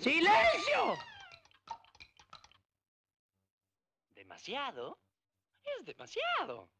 ¡Silencio! ¿Demasiado? Es demasiado.